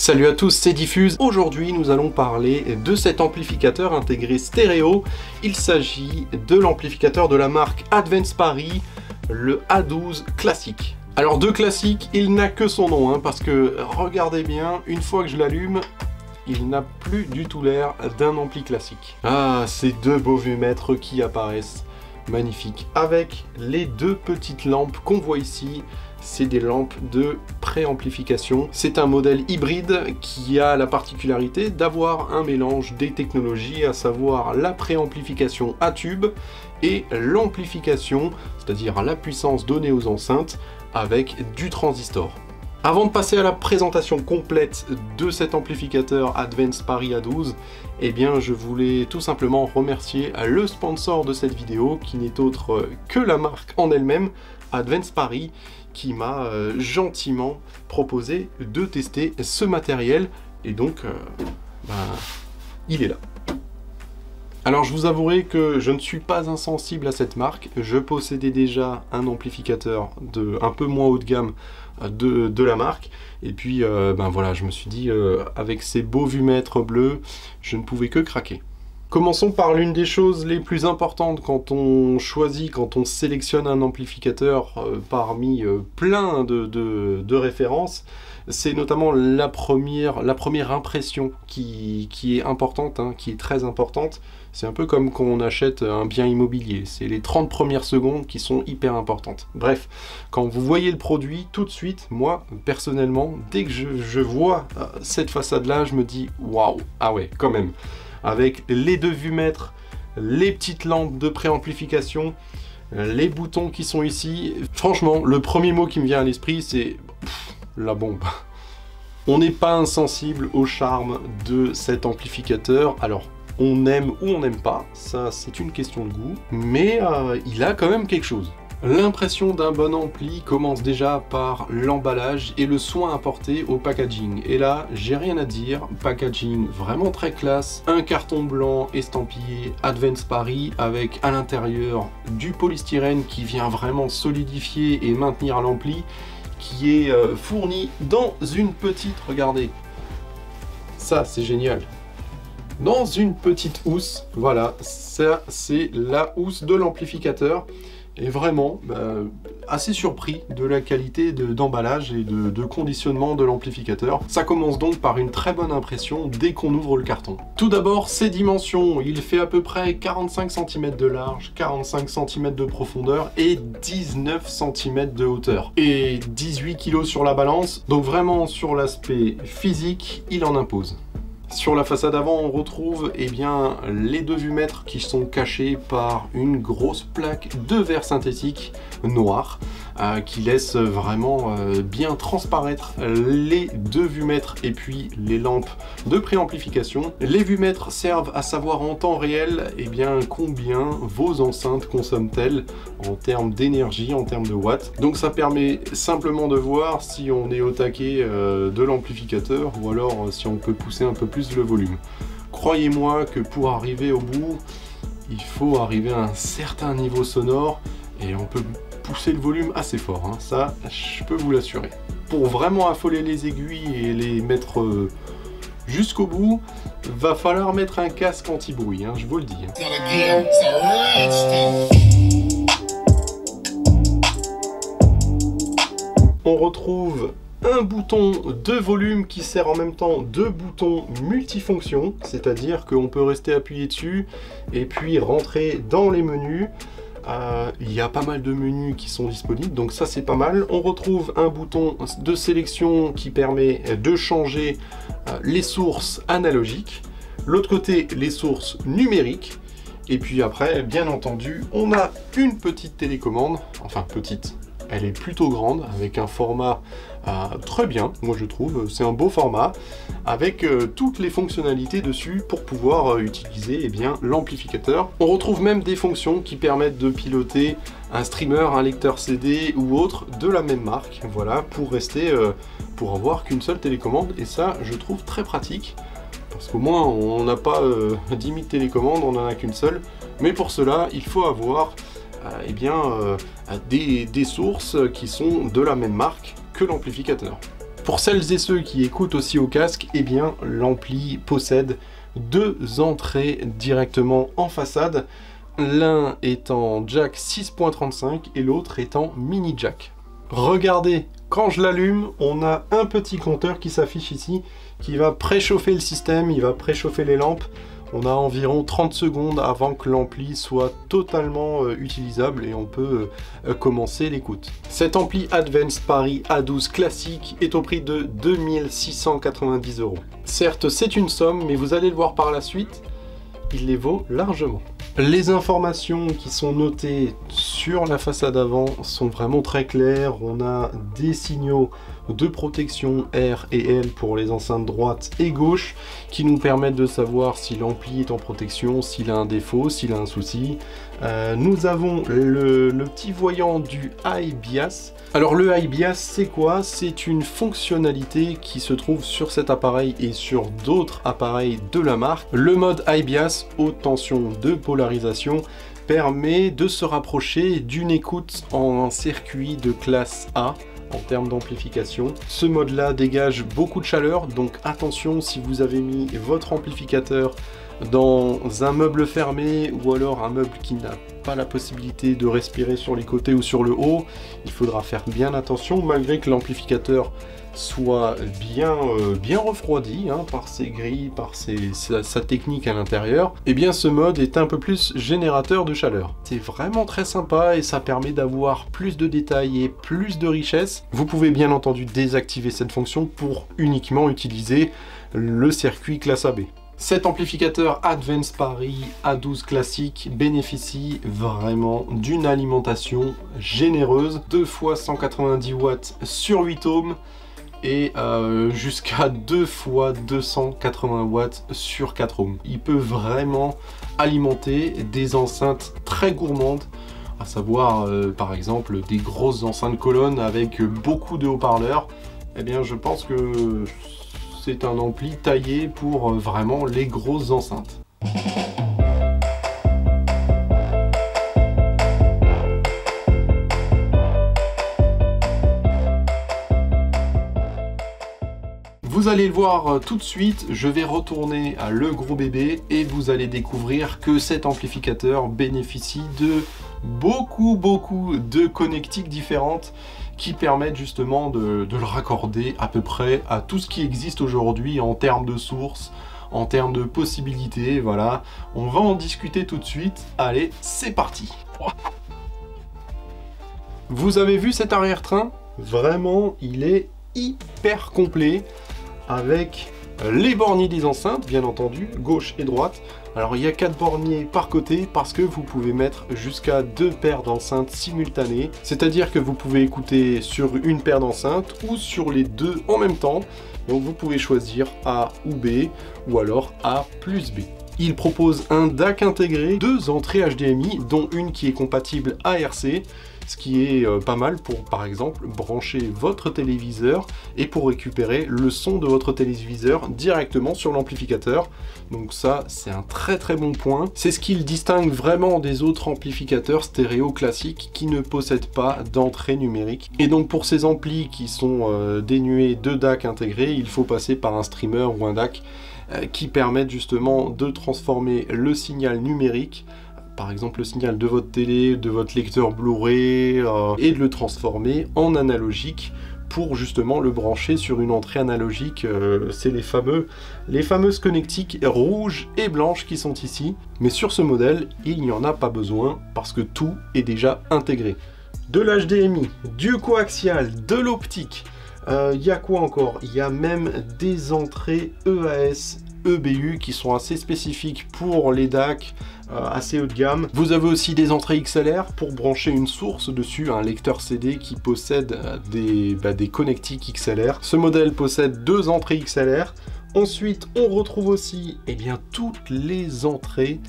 Salut à tous, c'est Diffuse. Aujourd'hui, nous allons parler de cet amplificateur intégré stéréo. Il s'agit de l'amplificateur de la marque Advance Paris, le A12 classique. Alors de classique, il n'a que son nom, hein, parce que regardez bien, une fois que je l'allume, il n'a plus du tout l'air d'un ampli classique. Ah, ces deux beaux vumètres qui apparaissent, magnifiques, avec les deux petites lampes qu'on voit ici, c'est des lampes de préamplification. C'est un modèle hybride qui a la particularité d'avoir un mélange des technologies, à savoir la préamplification à tube et l'amplification, c'est-à-dire la puissance donnée aux enceintes, avec du transistor. Avant de passer à la présentation complète de cet amplificateur Advance Paris A12, eh bien je voulais tout simplement remercier le sponsor de cette vidéo, qui n'est autre que la marque en elle-même, Advance Paris, qui m'a euh, gentiment proposé de tester ce matériel, et donc, euh, ben, il est là. Alors je vous avouerai que je ne suis pas insensible à cette marque, je possédais déjà un amplificateur de un peu moins haut de gamme de, de la marque, et puis euh, ben voilà, je me suis dit, avec ces beaux vumètres bleus, je ne pouvais que craquer. Commençons par l'une des choses les plus importantes quand on choisit, quand on sélectionne un amplificateur euh, parmi euh, plein de, références, c'est notamment la première, la première impression qui, est importante, hein, qui est très importante. C'est un peu comme quand on achète un bien immobilier, c'est les 30 premières secondes qui sont hyper importantes. Bref, quand vous voyez le produit, tout de suite, moi, personnellement, dès que je, je vois euh, cette façade-là, je me dis « Waouh Ah ouais, quand même !» Avec les deux vumètres, les petites lampes de préamplification, les boutons qui sont ici. Franchement, le premier mot qui me vient à l'esprit, c'est la bombe. On n'est pas insensible au charme de cet amplificateur. Alors, on aime ou on n'aime pas, ça c'est une question de goût, mais euh, il a quand même quelque chose. L'impression d'un bon ampli commence déjà par l'emballage et le soin apporté au packaging. Et là, j'ai rien à dire, packaging vraiment très classe, un carton blanc estampillé Advance Paris avec à l'intérieur du polystyrène qui vient vraiment solidifier et maintenir l'ampli qui est euh, fourni dans une petite, regardez, ça c'est génial, dans une petite housse, voilà, ça c'est la housse de l'amplificateur et vraiment bah, assez surpris de la qualité d'emballage et de, conditionnement de l'amplificateur. Ça commence donc par une très bonne impression dès qu'on ouvre le carton. Tout d'abord, ses dimensions. Il fait à peu près 45 cm de large, 45 cm de profondeur et 19 cm de hauteur. Et 18 kg sur la balance, donc vraiment sur l'aspect physique, il en impose. Sur la façade avant, on retrouve eh bien, les deux vumètres qui sont cachés par une grosse plaque de verre synthétique noir euh, qui laisse vraiment euh, bien transparaître les deux vumètres et puis les lampes de préamplification. Les vumètres servent à savoir en temps réel eh bien, combien vos enceintes consomment-elles en termes d'énergie, en termes de watts. Donc ça permet simplement de voir si on est au taquet euh, de l'amplificateur ou alors si on peut pousser un peu plus le volume. Croyez-moi que pour arriver au bout, il faut arriver à un certain niveau sonore et on peut pousser le volume assez fort, hein. ça je peux vous l'assurer. Pour vraiment affoler les aiguilles et les mettre euh, jusqu'au bout, va falloir mettre un casque anti-bruit, hein, je vous le dis. Hein. On retrouve un bouton de volume qui sert en même temps de bouton multifonction, c'est-à-dire qu'on peut rester appuyé dessus et puis rentrer dans les menus. Euh, il y a pas mal de menus qui sont disponibles, donc ça c'est pas mal. On retrouve un bouton de sélection qui permet de changer euh, les sources analogiques. L'autre côté, les sources numériques. Et puis après, bien entendu, on a une petite télécommande, enfin petite, elle est plutôt grande, avec un format euh, très bien, moi je trouve. C'est un beau format, avec euh, toutes les fonctionnalités dessus pour pouvoir euh, utiliser eh bien l'amplificateur. On retrouve même des fonctions qui permettent de piloter un streamer, un lecteur CD ou autre de la même marque, voilà, pour rester, pour avoir qu'une seule télécommande, et ça je trouve très pratique parce qu'au moins on n'a pas 10 000 télécommandes, on n'en a qu'une seule. Mais pour cela, il faut avoir eh bien, des, sources qui sont de la même marque l'amplificateur. Pour celles et ceux qui écoutent aussi au casque, eh bien l'ampli possède deux entrées directement en façade, l'un étant jack 6.35 et l'autre étant mini jack. Regardez, quand je l'allume, on a un petit compteur qui s'affiche ici, qui va préchauffer le système, il va préchauffer les lampes. On a environ 30 secondes avant que l'ampli soit totalement euh, utilisable et on peut euh, commencer l'écoute. Cet ampli Advance Paris A12 classique est au prix de 2690 euros. Certes, c'est une somme, mais vous allez le voir par la suite, il les vaut largement. Les informations qui sont notées sur la façade avant sont vraiment très claires. On a des signaux de protection R et L pour les enceintes droite et gauche qui nous permettent de savoir si l'ampli est en protection, s'il a un défaut, s'il a un souci. Euh, nous avons le, petit voyant du High. Alors le High c'est quoi? C'est une fonctionnalité qui se trouve sur cet appareil et sur d'autres appareils de la marque. Le mode High haute tension de polarisation, permet de se rapprocher d'une écoute en circuit de classe A en termes d'amplification. Ce mode-là dégage beaucoup de chaleur, donc attention si vous avez mis votre amplificateur dans un meuble fermé ou alors un meuble qui n'a pas la possibilité de respirer sur les côtés ou sur le haut, il faudra faire bien attention malgré que l'amplificateur soit bien, euh, refroidi hein, par ses grilles, par sa, technique à l'intérieur, et eh bien ce mode est un peu plus générateur de chaleur. C'est vraiment très sympa et ça permet d'avoir plus de détails et plus de richesse. Vous pouvez bien entendu désactiver cette fonction pour uniquement utiliser le circuit classe AB. Cet amplificateur Advance Paris A12 classique bénéficie vraiment d'une alimentation généreuse, 2 fois 190 watts sur 8 ohms, et euh, jusqu'à 2 fois 280 watts sur 4 ohms. Il peut vraiment alimenter des enceintes très gourmandes, à savoir euh, par exemple des grosses enceintes colonnes avec beaucoup de haut-parleurs. Eh bien je pense que c'est un ampli taillé pour vraiment les grosses enceintes. Vous allez le voir euh, tout de suite, je vais retourner à le gros bébé et vous allez découvrir que cet amplificateur bénéficie de beaucoup beaucoup de connectiques différentes qui permettent justement de, le raccorder à peu près à tout ce qui existe aujourd'hui en termes de sources, en termes de possibilités, voilà. On va en discuter tout de suite. Allez, c'est parti Vous avez vu cet arrière-train? Vraiment, il est hyper complet avec les borniers des enceintes, bien entendu, gauche et droite. Alors il y a quatre borniers par côté parce que vous pouvez mettre jusqu'à deux paires d'enceintes simultanées. C'est-à-dire que vous pouvez écouter sur une paire d'enceintes ou sur les deux en même temps. Donc vous pouvez choisir A ou B ou alors A plus B. Il propose un DAC intégré, deux entrées HDMI, dont une qui est compatible ARC, ce qui est euh, pas mal pour par exemple brancher votre téléviseur et pour récupérer le son de votre téléviseur directement sur l'amplificateur. Donc ça c'est un très très bon point. C'est ce qui le distingue vraiment des autres amplificateurs stéréo classiques qui ne possèdent pas d'entrée numérique. Et donc pour ces amplis qui sont euh, dénués de DAC intégrés, il faut passer par un streamer ou un DAC euh, qui permettent justement de transformer le signal numérique par exemple le signal de votre télé, de votre lecteur Blu-ray, euh, et de le transformer en analogique pour justement le brancher sur une entrée analogique. Euh, c'est les, fameux, les fameuses connectiques rouges et blanches qui sont ici. Mais sur ce modèle, il n'y en a pas besoin parce que tout est déjà intégré. De l'HDMI, du coaxial, de l'optique. Euh, il y a quoi encore? Il y a même des entrées EAS EBU qui sont assez spécifiques pour les DAC euh, assez haut de gamme. Vous avez aussi des entrées XLR pour brancher une source dessus, un lecteur CD qui possède euh, des, bah, des connectiques XLR. Ce modèle possède deux entrées XLR. Ensuite, on retrouve aussi eh bien, toutes les entrées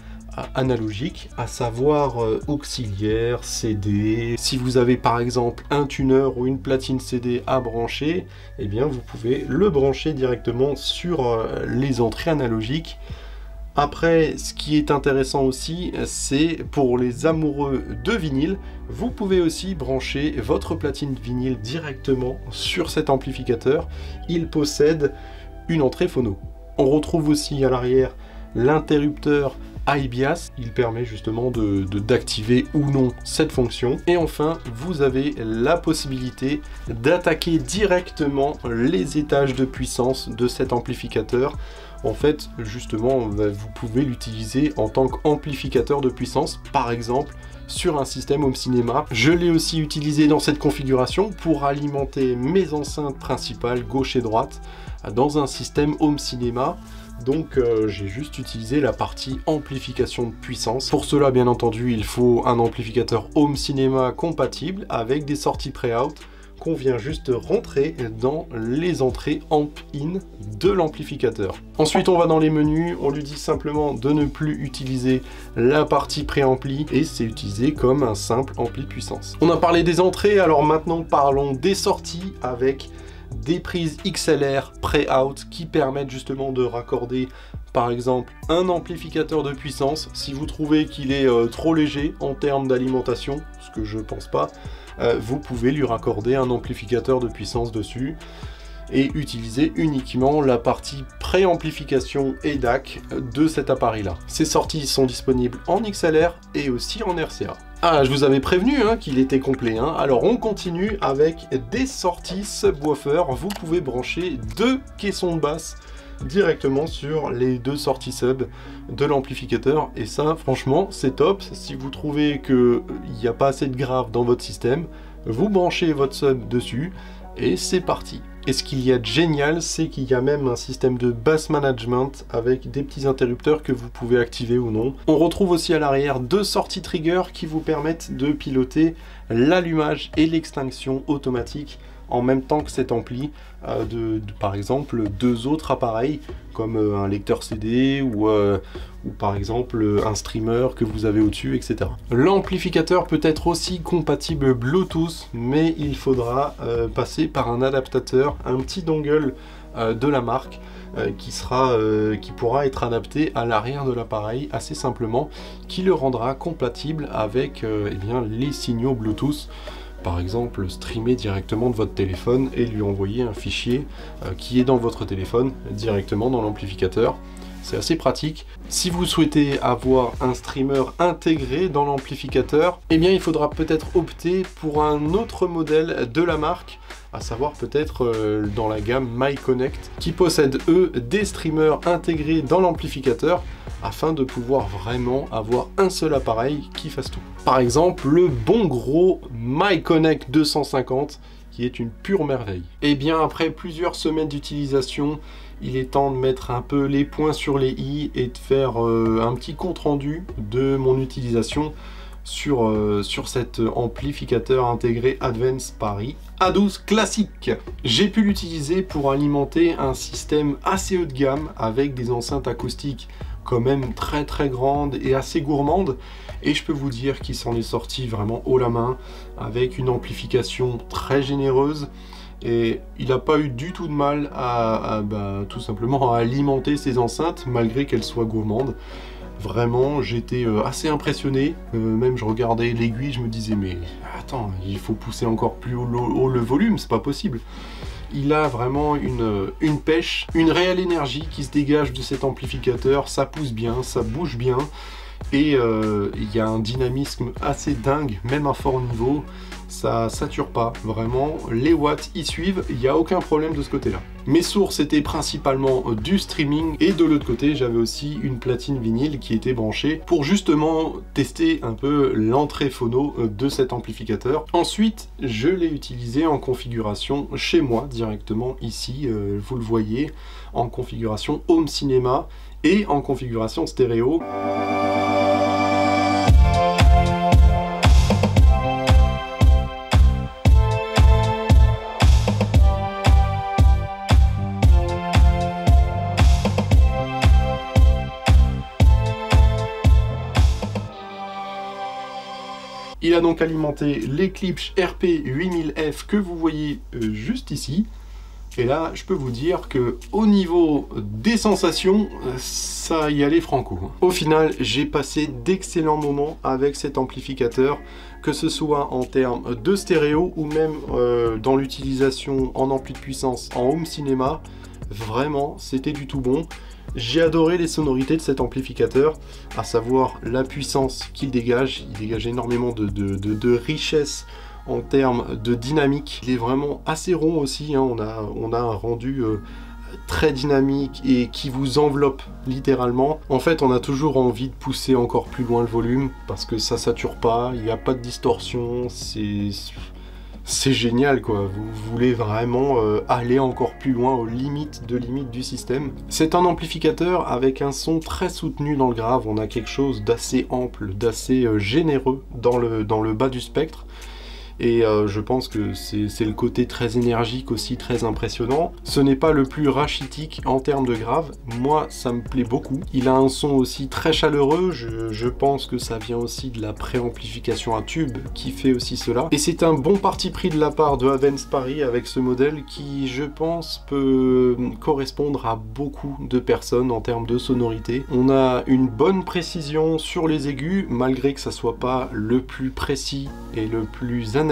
analogique, à savoir euh, auxiliaire, CD. Si vous avez par exemple un tuner ou une platine CD à brancher, eh bien vous pouvez le brancher directement sur euh, les entrées analogiques. Après, ce qui est intéressant aussi, c'est pour les amoureux de vinyle, vous pouvez aussi brancher votre platine vinyle directement sur cet amplificateur. Il possède une entrée phono. On retrouve aussi à l'arrière l'interrupteur IBIAS, il permet justement de d'activer ou non cette fonction. Et enfin, vous avez la possibilité d'attaquer directement les étages de puissance de cet amplificateur en fait, justement, vous pouvez l'utiliser en tant qu'amplificateur de puissance, par exemple sur un système home cinéma. Je l'ai aussi utilisé dans cette configuration pour alimenter mes enceintes principales gauche et droite dans un système home cinéma. Donc euh, j'ai juste utilisé la partie amplification de puissance. Pour cela, bien entendu, il faut un amplificateur home cinéma compatible avec des sorties pré-out qu'on vient juste rentrer dans les entrées amp in de l'amplificateur. Ensuite, on va dans les menus, on lui dit simplement de ne plus utiliser la partie préampli et c'est utilisé comme un simple ampli puissance. On a parlé des entrées, alors maintenant parlons des sorties avec des prises XLR pré-out qui permettent justement de raccorder par exemple un amplificateur de puissance si vous trouvez qu'il est euh, trop léger en termes d'alimentation, ce que je pense pas, euh, vous pouvez lui raccorder un amplificateur de puissance dessus et utiliser uniquement la partie préamplification et DAC de cet appareil là. Ces sorties sont disponibles en XLR et aussi en RCA. Ah, je vous avais prévenu hein, qu'il était complet. Hein. Alors on continue avec des sorties subwoofer. Vous pouvez brancher deux caissons de basse directement sur les deux sorties sub de l'amplificateur et ça franchement c'est top si vous trouvez qu'il n'y a pas assez de grave dans votre système vous branchez votre sub dessus et c'est parti et ce qu'il y a de génial, c'est qu'il y a même un système de bass management avec des petits interrupteurs que vous pouvez activer ou non. On retrouve aussi à l'arrière deux sorties trigger qui vous permettent de piloter l'allumage et l'extinction automatique en même temps que cet ampli euh, de, par exemple deux autres appareils comme euh, un lecteur CD ou, euh, ou par exemple un streamer que vous avez au-dessus, etc. L'amplificateur peut être aussi compatible Bluetooth, mais il faudra passer par un adaptateur, un petit dongle de la marque qui, sera, qui pourra être adapté à l'arrière de l'appareil assez simplement, qui le rendra compatible avec eh les signaux Bluetooth par exemple streamer directement de votre téléphone et lui envoyer un fichier euh, qui est dans votre téléphone directement dans l'amplificateur. C'est assez pratique. Si vous souhaitez avoir un streamer intégré dans l'amplificateur, eh bien il faudra peut-être opter pour un autre modèle de la marque à savoir peut-être euh, dans la gamme MyConnect, qui possède eux des streamers intégrés dans l'amplificateur afin de pouvoir vraiment avoir un seul appareil qui fasse tout. Par exemple, le bon gros MyConnect 250 qui est une pure merveille. Et eh bien après plusieurs semaines d'utilisation, il est temps de mettre un peu les points sur les i et de faire euh, un petit compte rendu de mon utilisation sur, euh, sur cet amplificateur intégré Advance Paris A12 classique. J'ai pu l'utiliser pour alimenter un système assez haut de gamme avec des enceintes acoustiques quand même très très grandes et assez gourmandes et je peux vous dire qu'il s'en est sorti vraiment haut la main avec une amplification très généreuse et il n'a pas eu du tout de mal à, bah, tout simplement à alimenter ses enceintes malgré qu'elles soient gourmandes Vraiment, j'étais euh, assez impressionné. Euh, même je regardais l'aiguille, je me disais mais attends, il faut pousser encore plus haut le, volume, c'est pas possible. Il a vraiment une, pêche, une réelle énergie qui se dégage de cet amplificateur. Ça pousse bien, ça bouge bien. Et euh, il y a un dynamisme assez dingue, même à fort niveau ça sature pas, vraiment, les watts y suivent, il n'y a aucun problème de ce côté-là. Mes sources étaient principalement du streaming, et de l'autre côté, j'avais aussi une platine vinyle qui était branchée pour justement tester un peu l'entrée phono de cet amplificateur. Ensuite, je l'ai utilisé en configuration chez moi, directement ici, euh, vous le voyez, en configuration home cinéma et en configuration stéréo. Il a donc alimenté l'Eclipse RP8000F que vous voyez euh, juste ici. Et là, je peux vous dire que au niveau des sensations, ça y allait franco. Au final, j'ai passé d'excellents moments avec cet amplificateur, que ce soit en termes de stéréo ou même euh, dans l'utilisation en ampli de puissance en home cinéma. Vraiment, c'était du tout bon. J'ai adoré les sonorités de cet amplificateur, à savoir la puissance qu'il dégage. Il dégage énormément de, richesse en termes de dynamique. Il est vraiment assez rond aussi, hein. on, a, un rendu euh, très dynamique et qui vous enveloppe littéralement. En fait, on a toujours envie de pousser encore plus loin le volume parce que ça sature pas, il n'y a pas de distorsion, c'est c'est génial quoi, vous voulez vraiment euh, aller encore plus loin aux limites de limites du système. C'est un amplificateur avec un son très soutenu dans le grave, on a quelque chose d'assez ample, d'assez euh, généreux dans le, dans le bas du spectre, et euh, je pense que c'est le côté très énergique aussi, très impressionnant. Ce n'est pas le plus rachitique en termes de grave, moi ça me plaît beaucoup. Il a un son aussi très chaleureux, je, pense que ça vient aussi de la préamplification à tube qui fait aussi cela. Et c'est un bon parti pris de la part de Avens Paris avec ce modèle qui, je pense, peut correspondre à beaucoup de personnes en termes de sonorité. On a une bonne précision sur les aigus, malgré que ça soit pas le plus précis et le plus analytique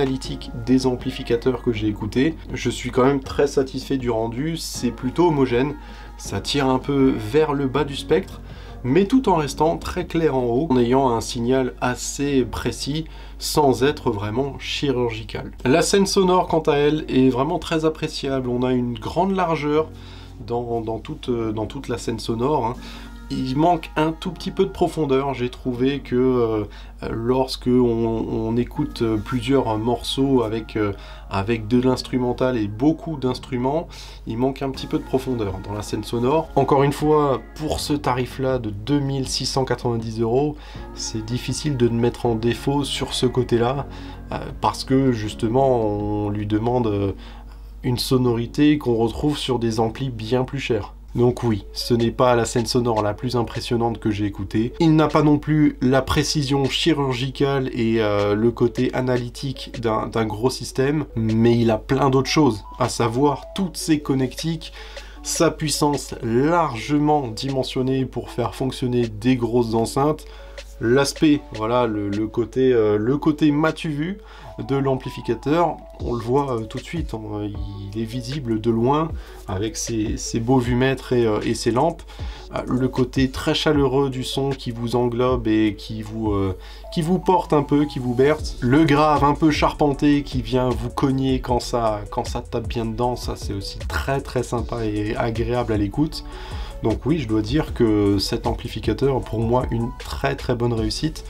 des amplificateurs que j'ai écoutés. Je suis quand même très satisfait du rendu, c'est plutôt homogène, ça tire un peu vers le bas du spectre, mais tout en restant très clair en haut, en ayant un signal assez précis, sans être vraiment chirurgical. La scène sonore, quant à elle, est vraiment très appréciable. On a une grande largeur dans, toute, dans toute la scène sonore. Hein il manque un tout petit peu de profondeur. J'ai trouvé que euh, lorsque on, écoute plusieurs morceaux avec, euh, avec de l'instrumental et beaucoup d'instruments, il manque un petit peu de profondeur dans la scène sonore. Encore une fois, pour ce tarif-là de 2690 euros, c'est difficile de mettre en défaut sur ce côté-là, euh, parce que justement, on lui demande une sonorité qu'on retrouve sur des amplis bien plus chers. Donc oui, ce n'est pas la scène sonore la plus impressionnante que j'ai écoutée. Il n'a pas non plus la précision chirurgicale et euh, le côté analytique d'un gros système, mais il a plein d'autres choses, à savoir toutes ses connectiques, sa puissance largement dimensionnée pour faire fonctionner des grosses enceintes, l'aspect, voilà, le, côté, euh, le côté matu vu de l'amplificateur, on le voit euh, tout de suite, hein. il est visible de loin avec ses, beaux vumètres et, euh, et, ses lampes. le côté très chaleureux du son qui vous englobe et qui vous, qui vous porte un peu, qui vous berce. Le grave un peu charpenté qui vient vous cogner quand ça, quand ça tape bien dedans, ça c'est aussi très très sympa et agréable à l'écoute. Donc oui, je dois dire que cet amplificateur, pour moi, une très très bonne réussite.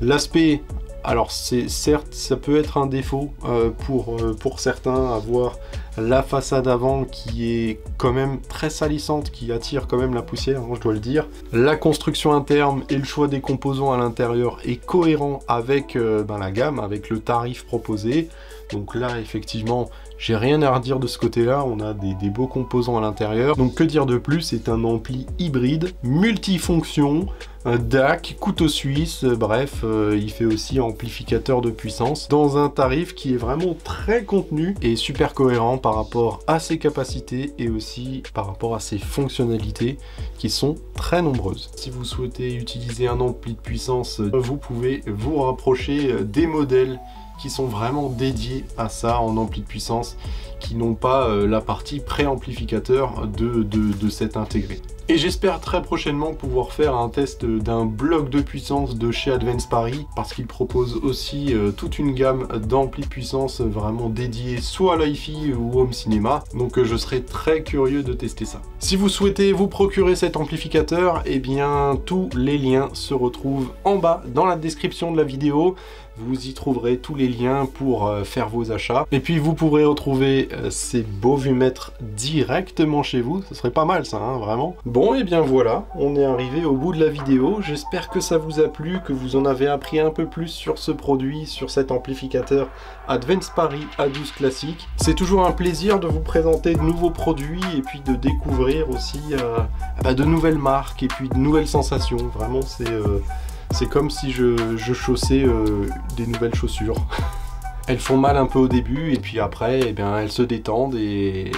L'aspect, alors c'est certes, ça peut être un défaut euh, pour, euh, pour certains, avoir la façade avant qui est quand même très salissante, qui attire quand même la poussière, hein, je dois le dire. La construction interne et le choix des composants à l'intérieur est cohérent avec euh, ben, la gamme, avec le tarif proposé. Donc là, effectivement, j'ai rien à redire de ce côté-là, on a des, beaux composants à l'intérieur. Donc que dire de plus, c'est un ampli hybride, multifonction, DAC, couteau suisse, bref, euh, il fait aussi amplificateur de puissance dans un tarif qui est vraiment très contenu et super cohérent par rapport à ses capacités et aussi par rapport à ses fonctionnalités qui sont très nombreuses. Si vous souhaitez utiliser un ampli de puissance, vous pouvez vous rapprocher des modèles qui sont vraiment dédiés à ça en ampli de puissance, qui n'ont pas euh, la partie préamplificateur de, de, cet intégré. Et j'espère très prochainement pouvoir faire un test d'un bloc de puissance de chez Advance Paris parce qu'il propose aussi euh, toute une gamme d'ampli de puissance vraiment dédiés soit à l'hi-fi ou home cinéma. Donc euh, je serai très curieux de tester ça. Si vous souhaitez vous procurer cet amplificateur, eh bien tous les liens se retrouvent en bas dans la description de la vidéo. Vous y trouverez tous les liens pour euh, faire vos achats. Et puis vous pourrez retrouver ces beaux vumètres directement chez vous. Ce serait pas mal ça, hein, vraiment. Bon, et bien voilà, on est arrivé au bout de la vidéo. J'espère que ça vous a plu, que vous en avez appris un peu plus sur ce produit, sur cet amplificateur Advance Paris A12 classique. C'est toujours un plaisir de vous présenter de nouveaux produits et puis de découvrir aussi euh, bah, de nouvelles marques et puis de nouvelles sensations. Vraiment, c'est euh, comme si je, chaussais euh, des nouvelles chaussures. elles font mal un peu au début et puis après, eh bien, elles se détendent et,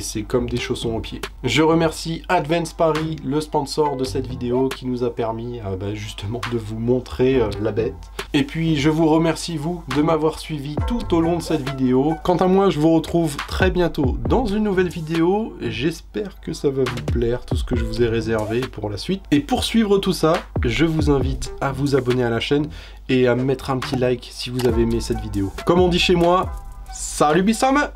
c'est comme des chaussons aux pieds. Je remercie Advance Paris, le sponsor de cette vidéo, qui nous a permis euh, bah, justement de vous montrer euh, la bête. Et puis je vous remercie vous de m'avoir suivi tout au long de cette vidéo. Quant à moi, je vous retrouve très bientôt dans une nouvelle vidéo. J'espère que ça va vous plaire, tout ce que je vous ai réservé pour la suite. Et pour suivre tout ça, je vous invite à vous abonner à la chaîne et à mettre un petit like si vous avez aimé cette vidéo. Comme on dit chez moi, salut Bissam.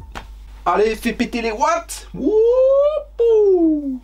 Allez, fais péter les watts. Wouhou